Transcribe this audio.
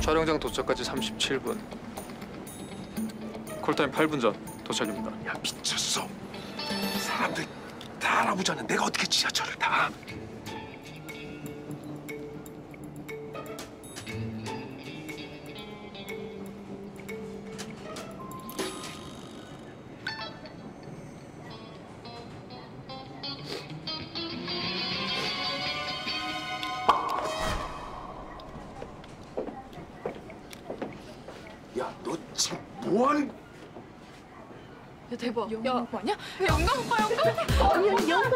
촬영장 도착까지 37분. 콜타임 8분 전 도착입니다. 야 미쳤어. 사람들 다 알아보자는 내가 어떻게 지하철을 타? 야, 너 지금 뭐 하는? 야 대박. 야, 뭐 아니야? 영감 오빠 영감. 영감